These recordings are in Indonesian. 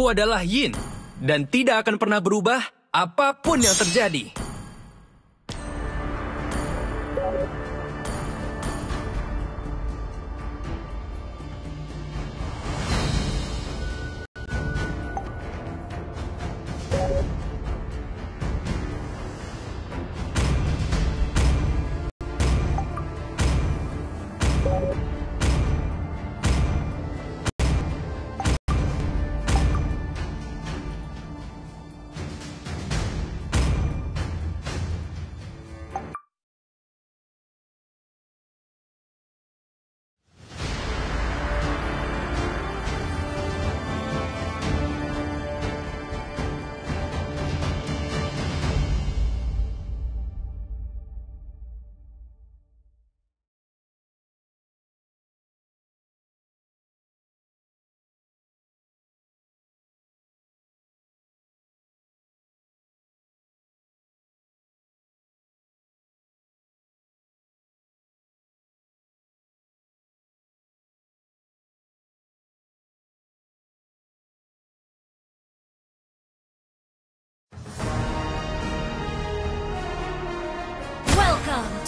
Aku adalah Yin, dan tidak akan pernah berubah apa pun yang terjadi.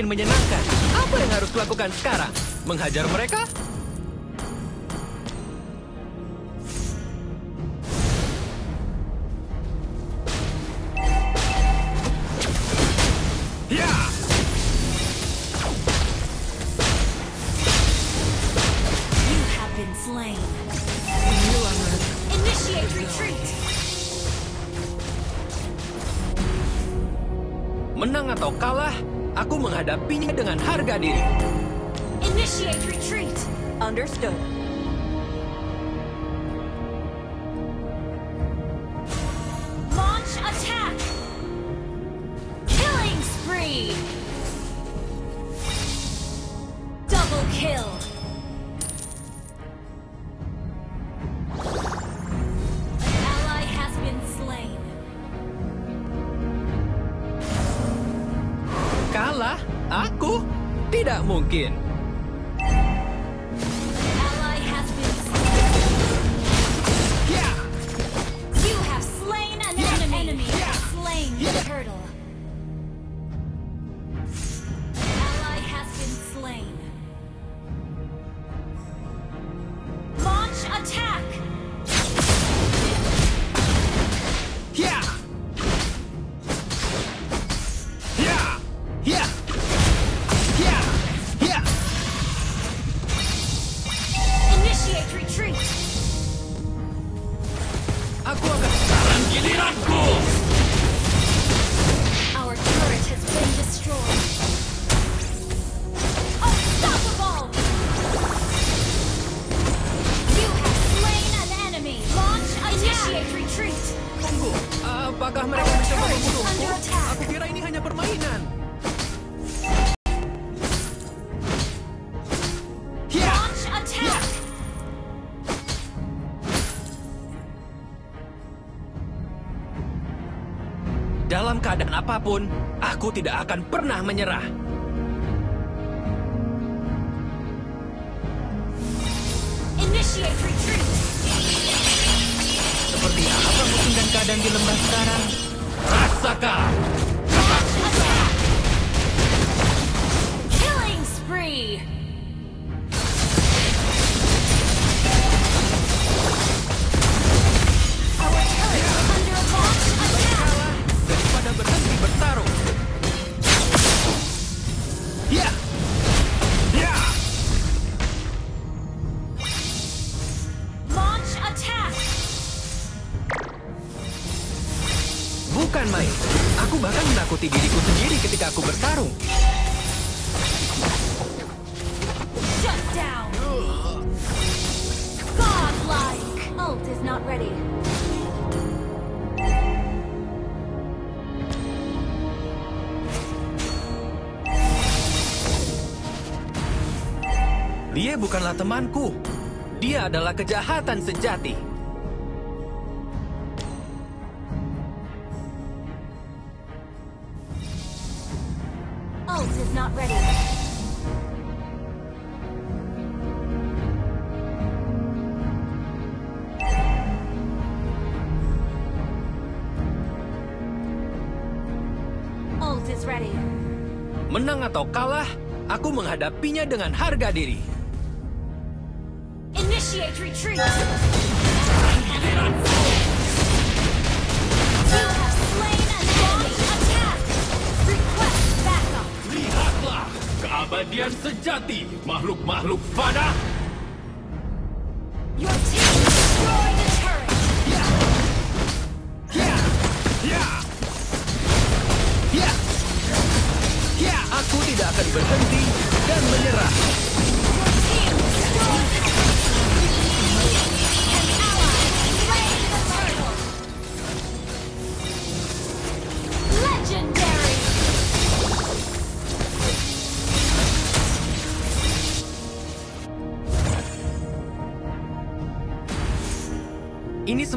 semakin menyenangkan. Apa yang harus kulakukan sekarang? Menghajar mereka? Apa pun, aku tidak akan pernah menyerah. Bukan main. Aku bahkan menakuti diriku sendiri ketika aku bertarung. Shut down. Godlike. Ult is not ready. Dia bukanlah temanku. Dia adalah kejahatan sejati. Not ready. Ult is ready. Menang atau kalah, aku menghadapinya dengan harga diri. Initiate retreat. Keabadian sejati makhluk-makhluk fana.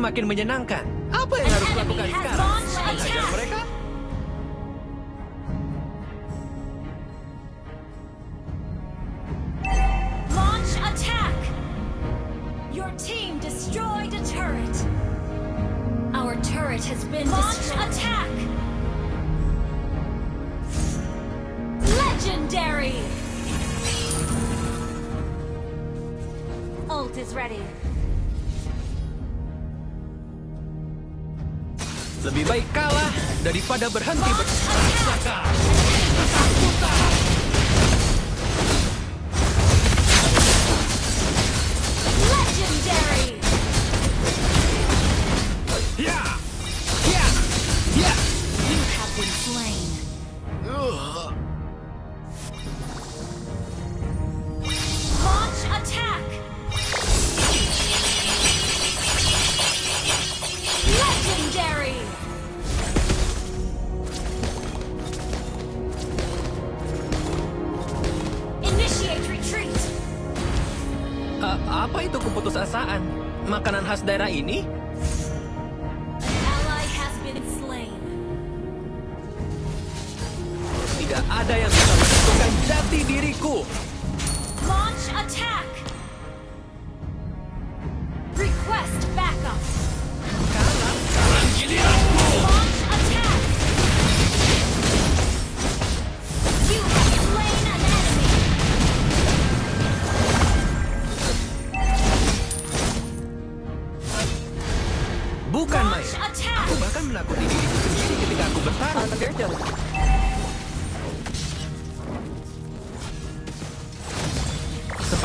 Semakin menyenangkan. Apa yang harus kulakukan enemy has sekarang? launched Menghajar mereka? Launch attack! Your team destroyed a turret. Our turret has been Launch attack! Legendary! Ult is ready. Lebih baik kalah daripada berhenti Launch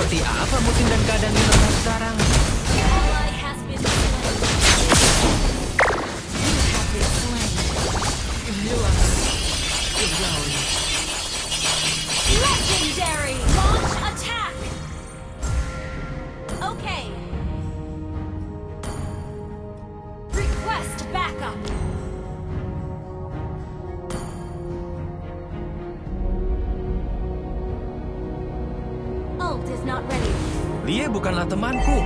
Seperti apa musim dan keadaan di lembah sekarang? temanku.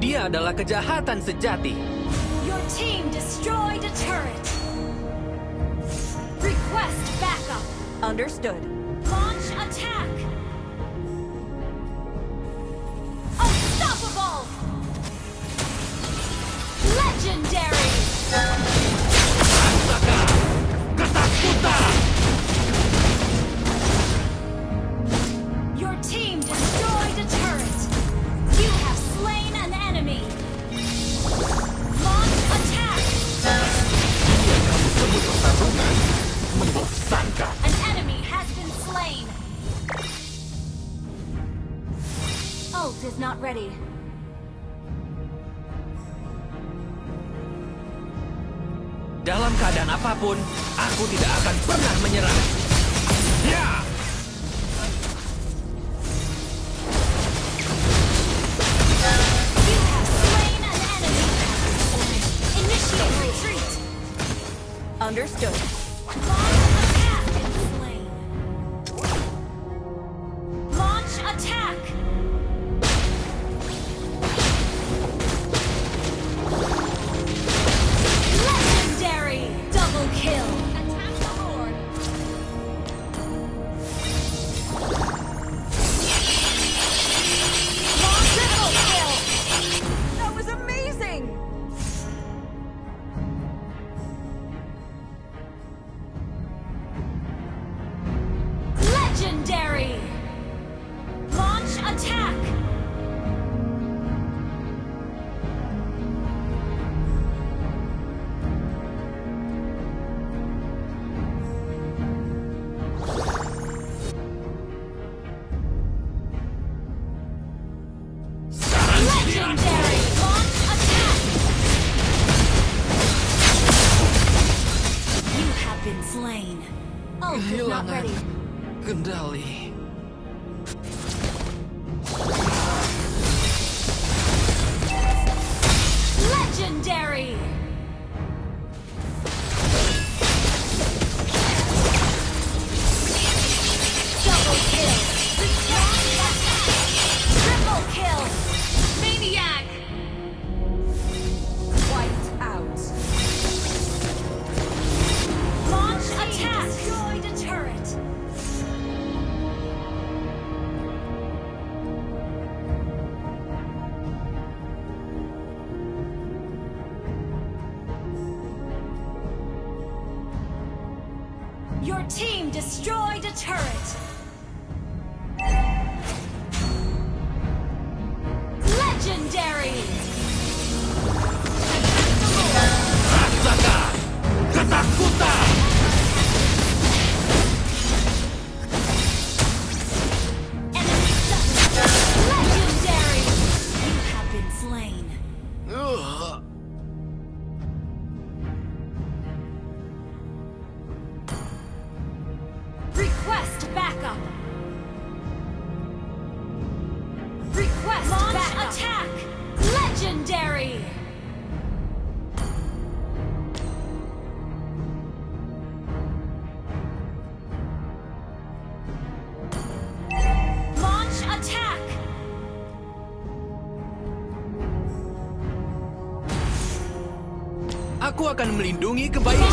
Dia adalah kejahatan sejati. Your team destroyed a turret. Request backup. Understood. Akan melindungi kebaikan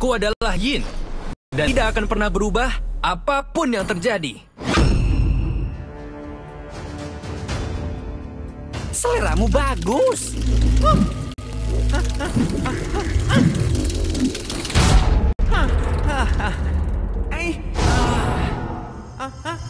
Aku adalah Yin dan tidak akan pernah berubah apa pun yang terjadi. Seleramu bagus.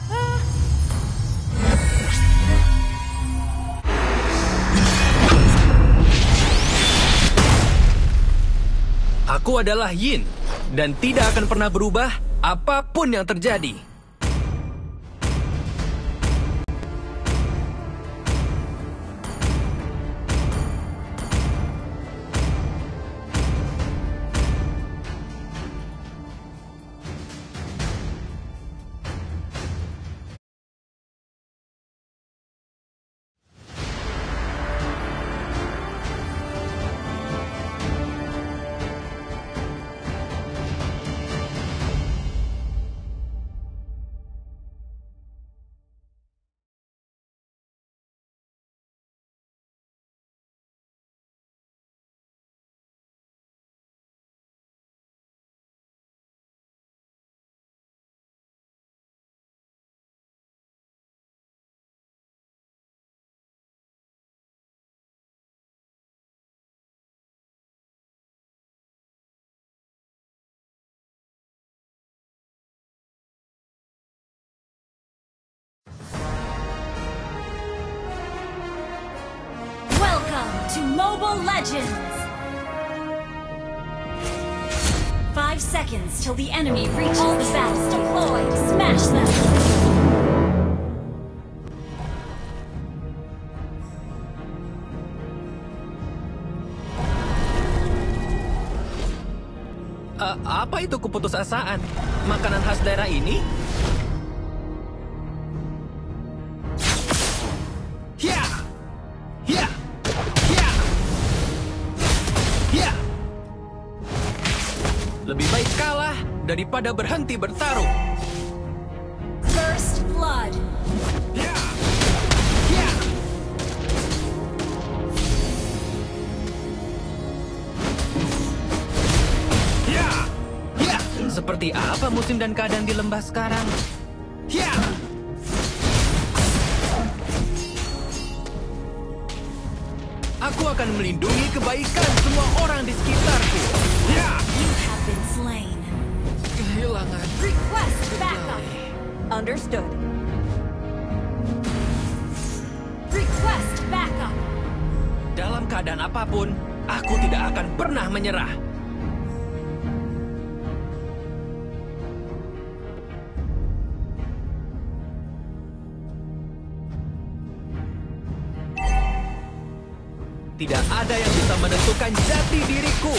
Aku adalah Yin dan tidak akan pernah berubah apa pun yang terjadi. To Mobile Legends! Five seconds till the enemy reaches All the battle. Deployed! Smash them! Eh, apa itu keputusasaan? Makanan khas daerah ini? Daripada berhenti bertarung. First Blood! Ya. Ya. Ya. Ya. Seperti apa musim dan keadaan di lembah sekarang? Ya. Aku akan melindungi kebaikan semua orang di sekitarku. Ya. You have been slain. Kehilangan. Request backup! Understood. Request backup! Dalam keadaan apa pun, aku tidak akan pernah menyerah. Tidak ada yang bisa menentukan jati diriku.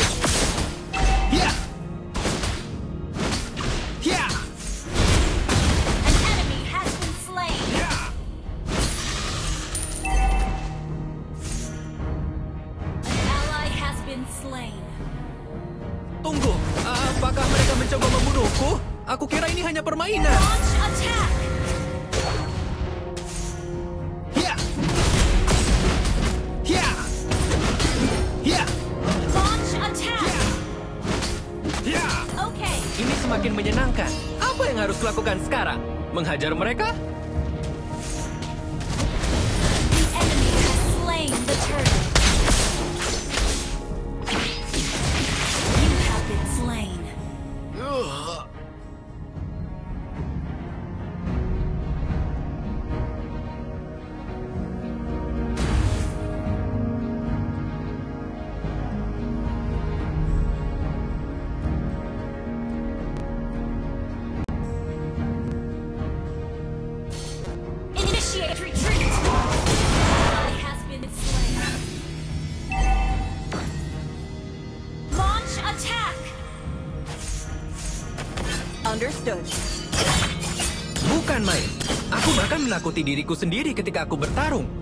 Menakuti diriku sendiri ketika aku bertarung.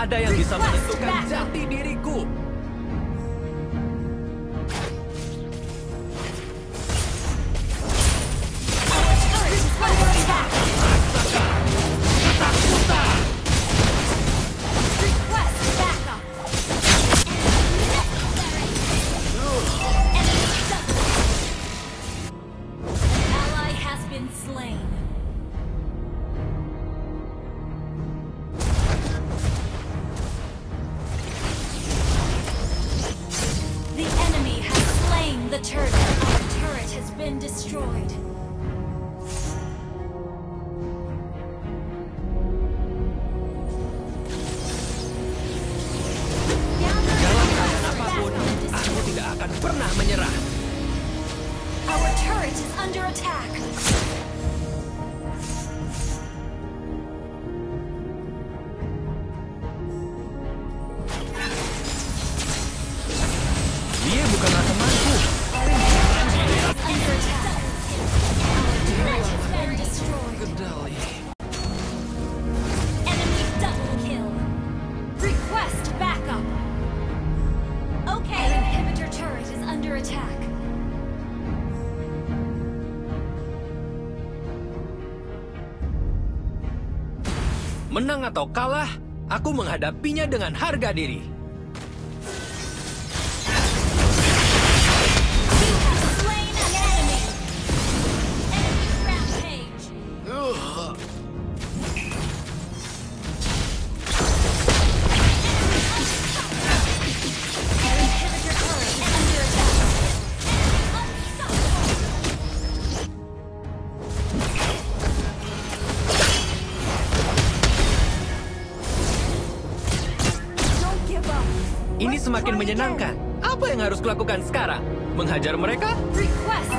ada yang bisa menentukan jati diriku. menang atau kalah, aku menghadapinya dengan harga diri. menyenangkan. Apa yang harus kulakukan sekarang? Menghajar mereka? Request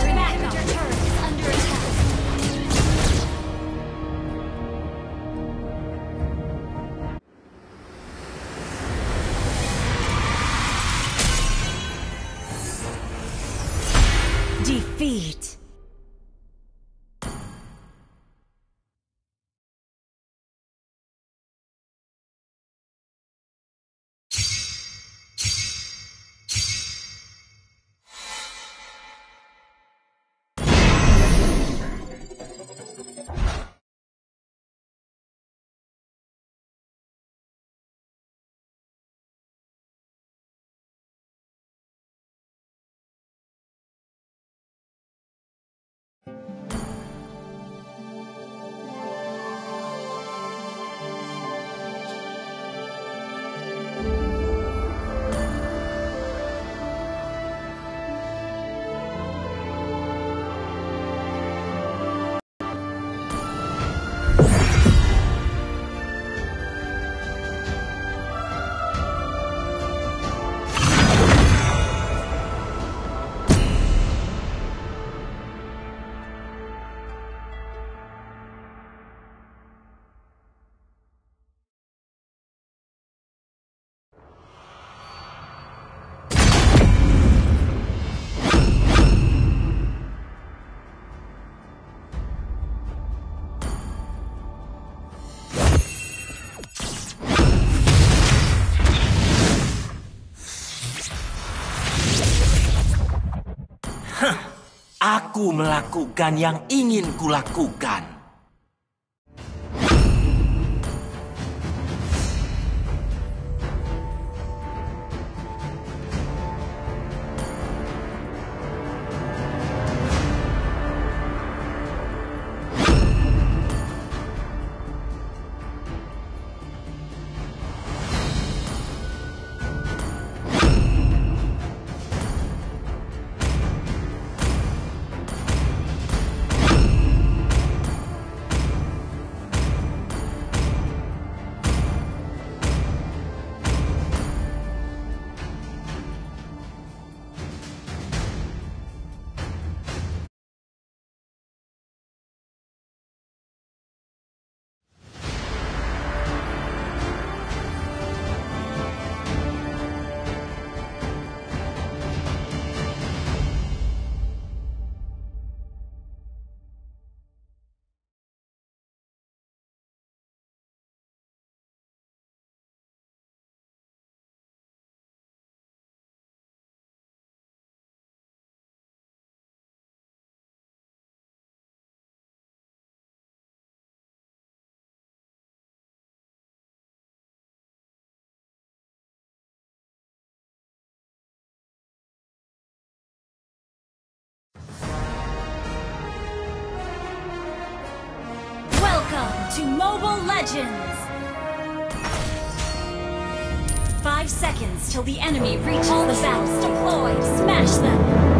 aku melakukan yang ingin kulakukan. to Mobile Legends! Five seconds till the enemy reaches the battle. Deployed! Smash them!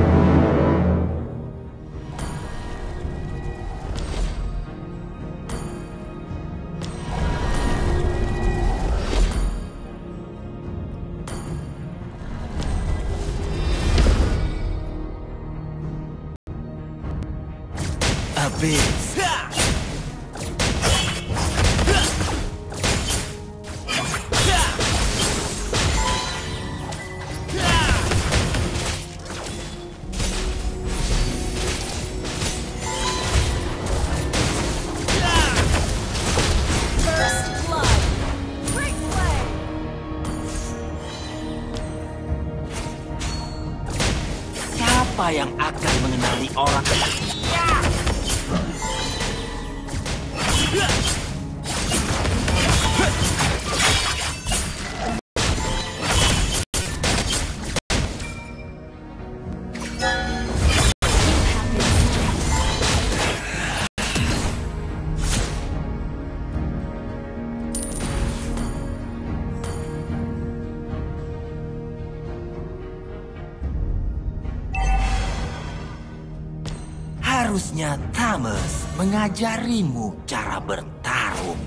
Damas mengajarimu cara bertarung.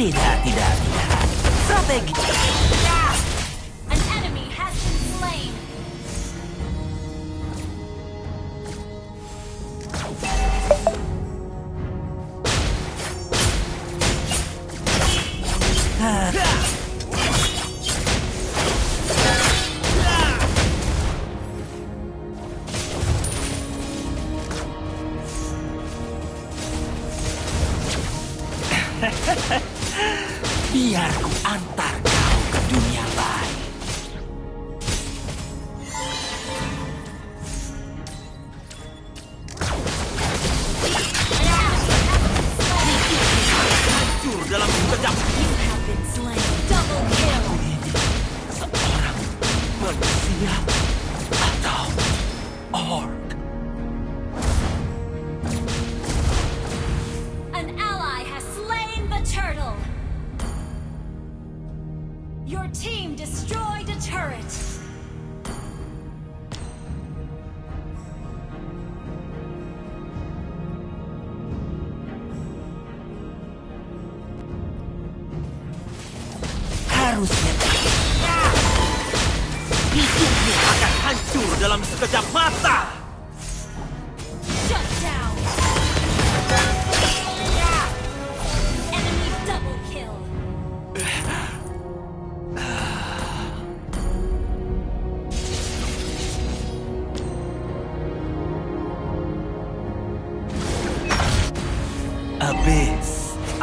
Tidak, tidak, tidak. Strategi.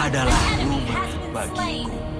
adalah rumah bagiku.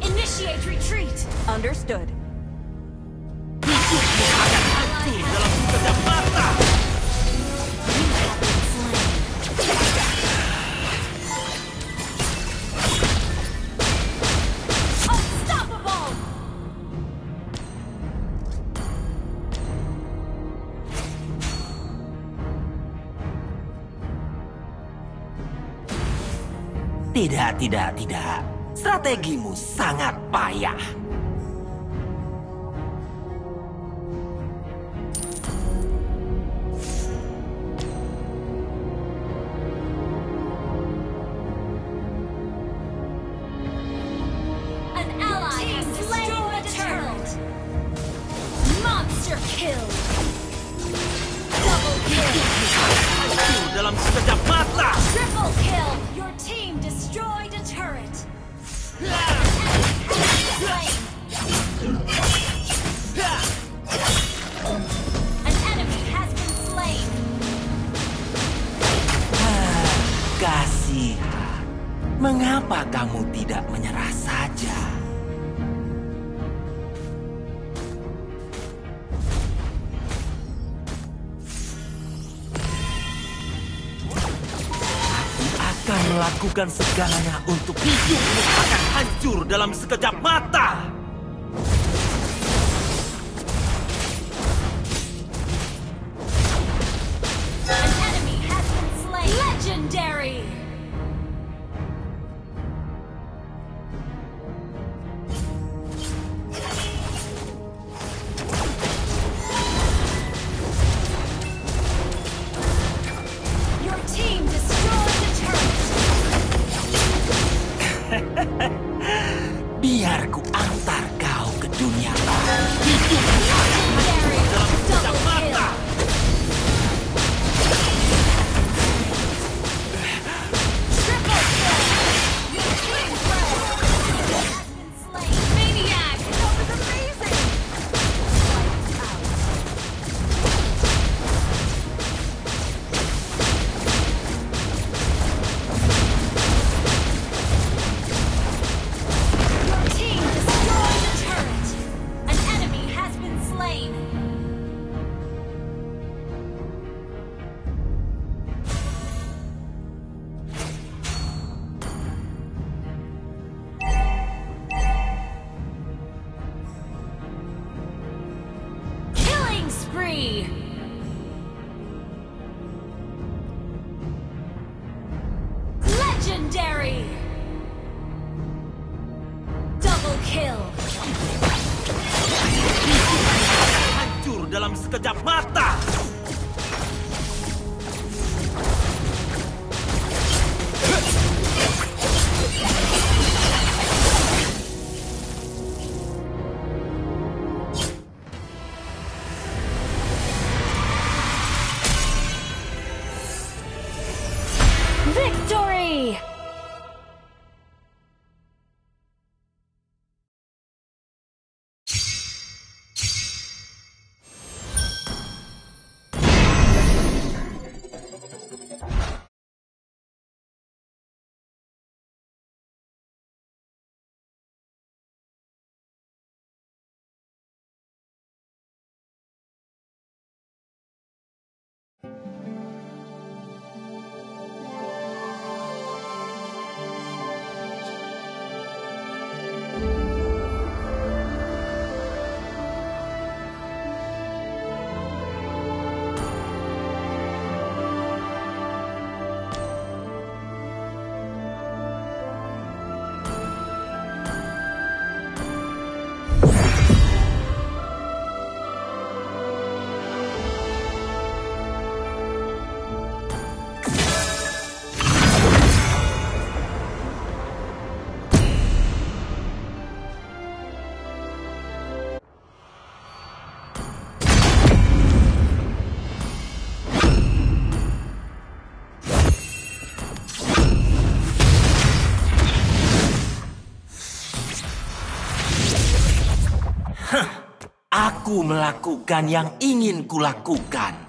Initiate retreat! Understood. Tidak, tidak, tidak. Strategimu sangat payah. Aku melakukan yang ingin kulakukan.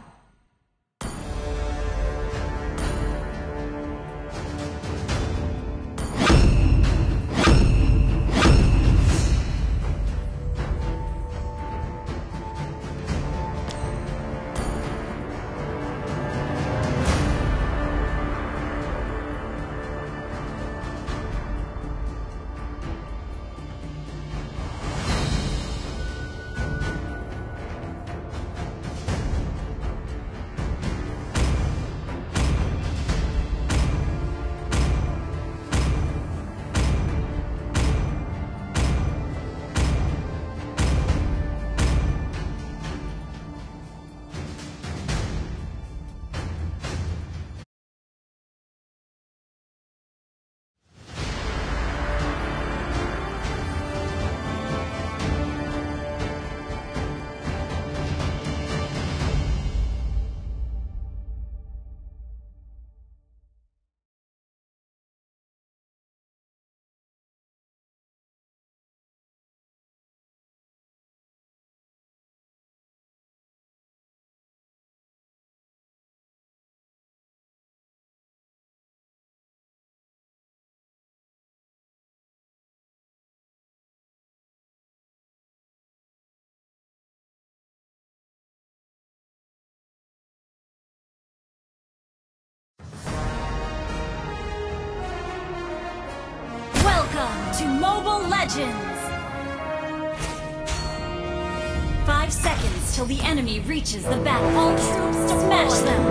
To Mobile Legends! Five seconds till the enemy reaches the back. All troops smash them!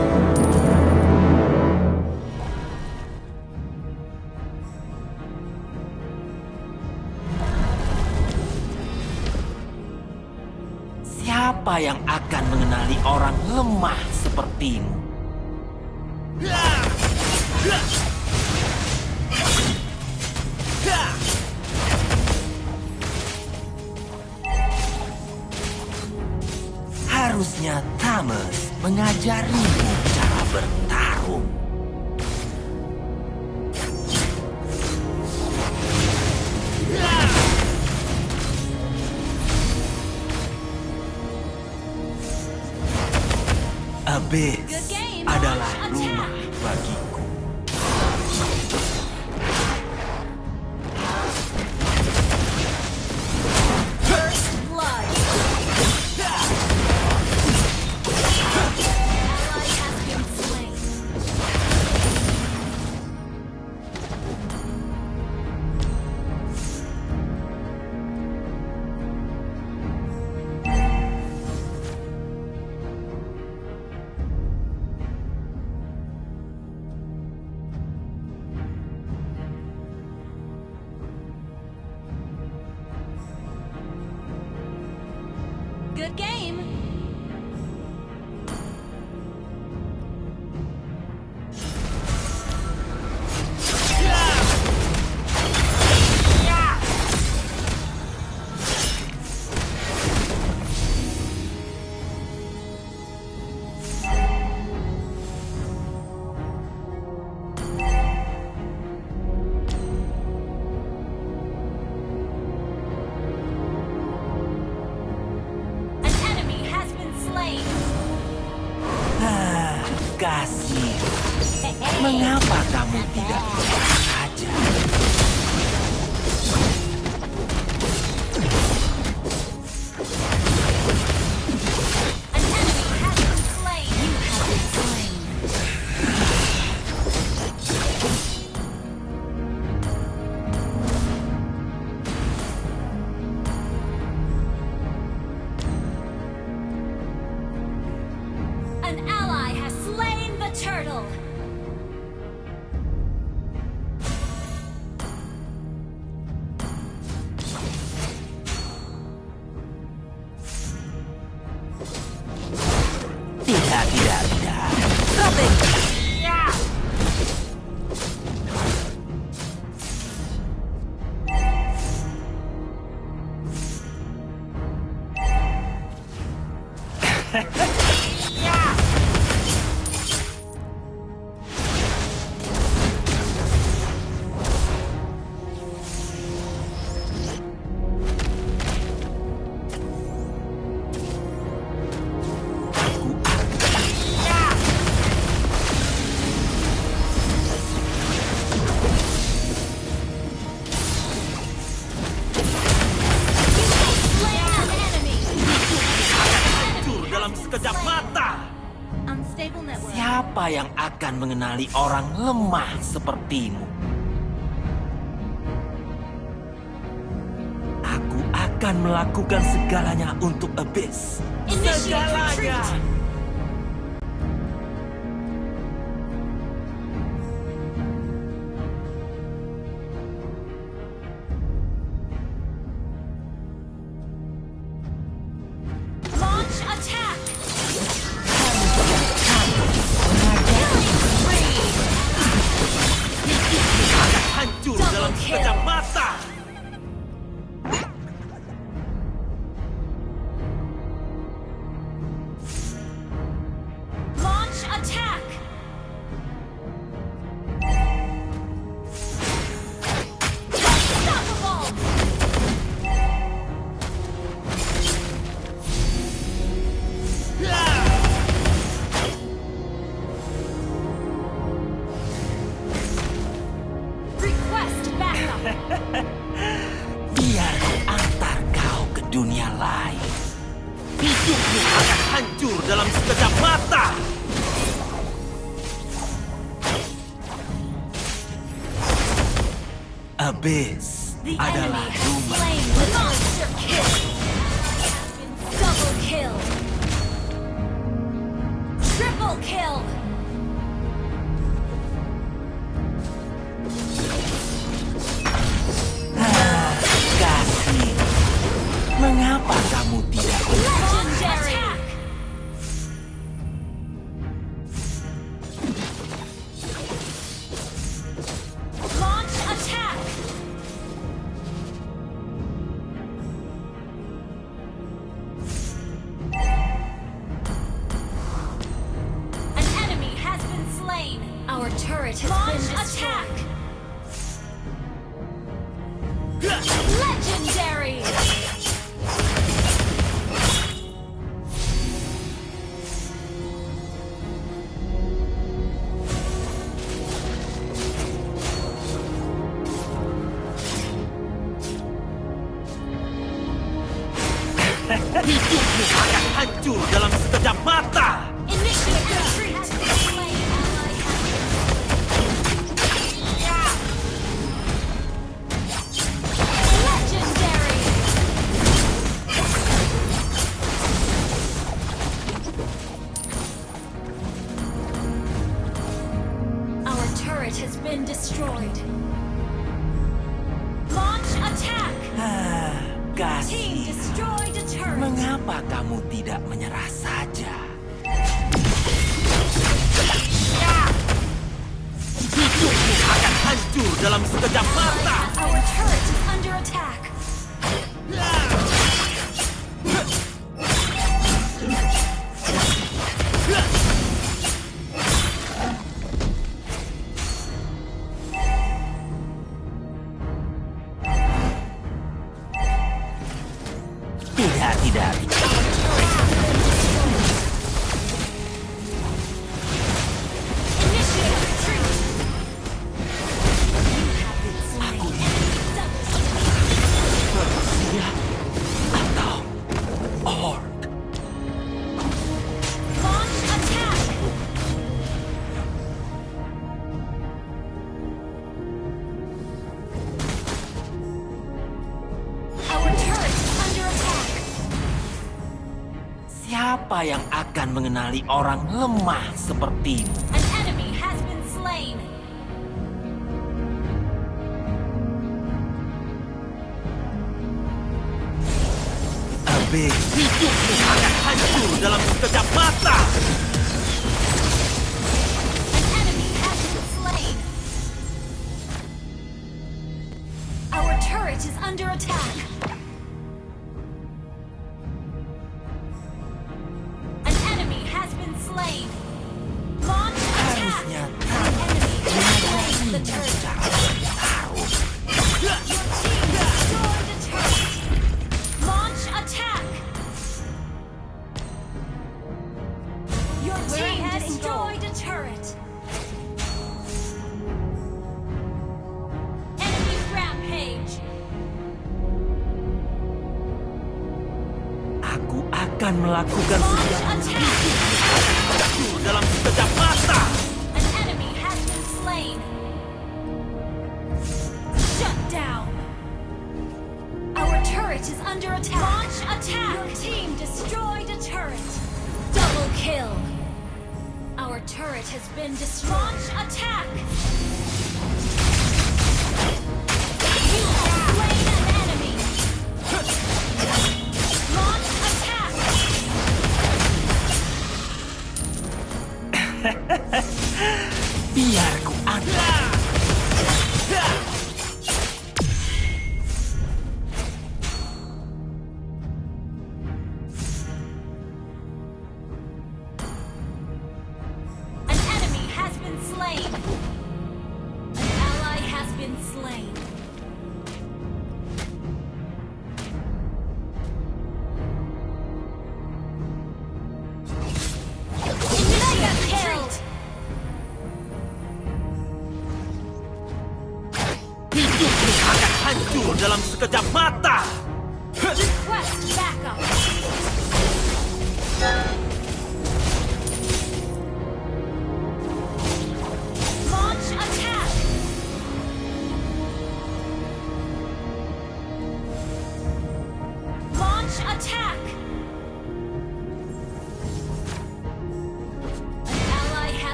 Siapa yang akan mengenali orang lemah sepertimu? Harusnya Thomas mengajarimu cara bertarung. Abyss mengenali orang lemah sepertimu. Aku akan melakukan segalanya untuk Abyss. Segalanya! hidupmu akan hancur dalam sekejap mata. mengenali orang lemah sepertimu. Abe, hidupmu akan hancur dalam sekejap mata. dalam sekejap mata. Request backup.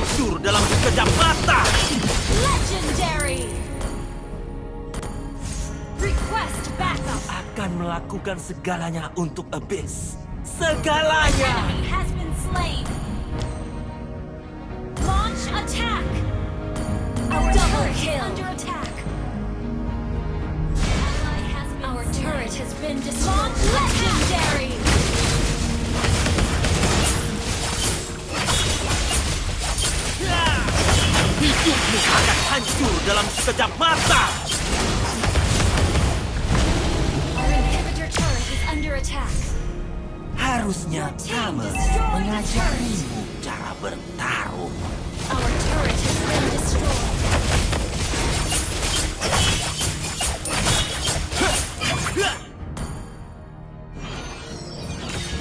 hancur dalam sekejap mata. Legendary. Request backup. Akan melakukan segalanya untuk Abyss. Segalanya. Our turret has been destroyed. Legendary. tubuhmu akan hancur dalam sekejap mata! Harusnya kamu mengajarimu cara bertarung.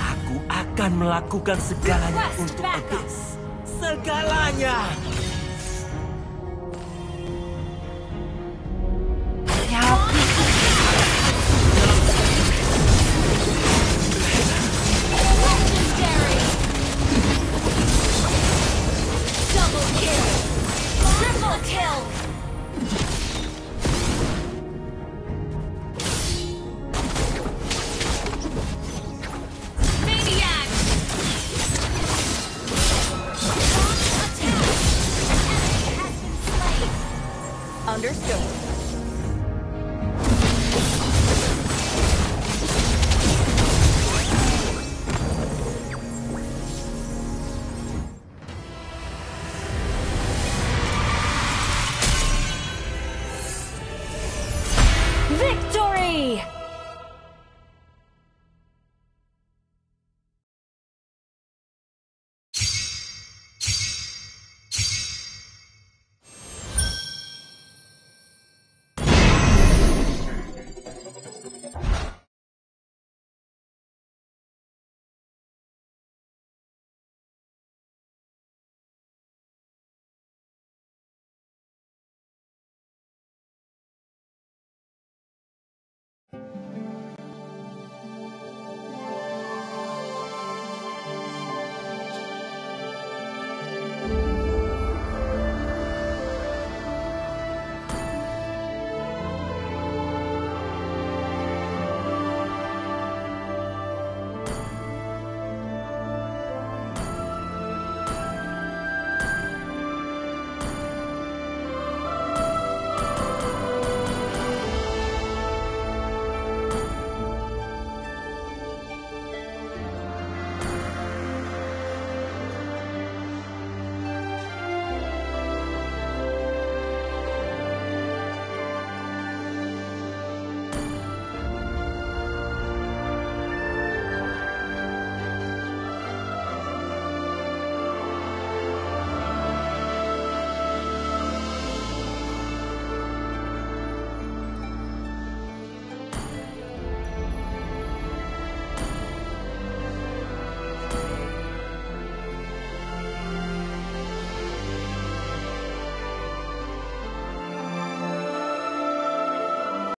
Aku akan melakukan segalanya untuk Abyss. Segalanya!